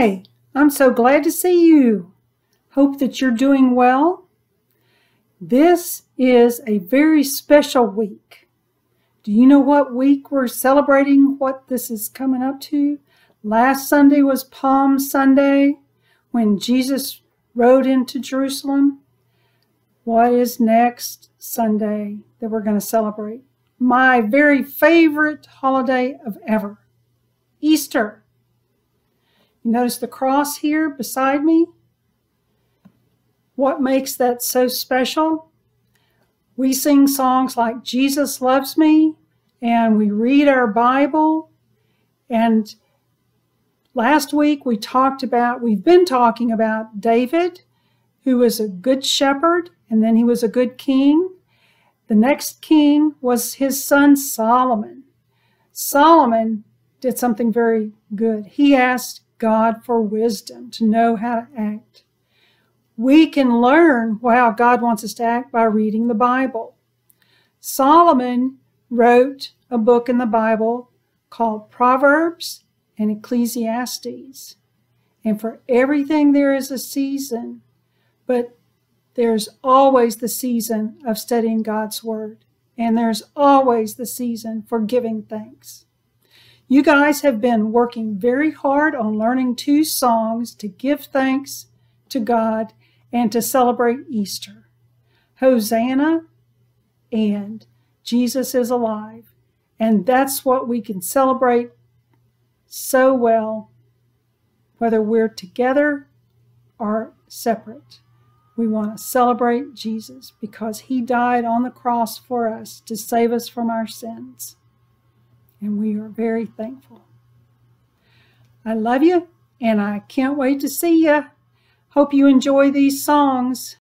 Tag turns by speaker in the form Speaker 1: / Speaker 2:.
Speaker 1: Hey, I'm so glad to see you. Hope that you're doing well. This is a very special week. Do you know what week we're celebrating, what this is coming up to? Last Sunday was Palm Sunday when Jesus rode into Jerusalem. What is next Sunday that we're going to celebrate? My very favorite holiday of ever, Easter. You notice the cross here beside me? What makes that so special? We sing songs like Jesus Loves Me, and we read our Bible, and Last week we talked about, we've been talking about David, who was a good shepherd, and then he was a good king. The next king was his son Solomon. Solomon did something very good. He asked God for wisdom to know how to act. We can learn how God wants us to act by reading the Bible. Solomon wrote a book in the Bible called Proverbs and Ecclesiastes. And for everything there is a season, but there's always the season of studying God's Word, and there's always the season for giving thanks. You guys have been working very hard on learning two songs to give thanks to God and to celebrate Easter Hosanna and Jesus is alive. And that's what we can celebrate so well, whether we're together or separate. We want to celebrate Jesus because he died on the cross for us to save us from our sins. And we are very thankful. I love you and I can't wait to see you. Hope you enjoy these songs.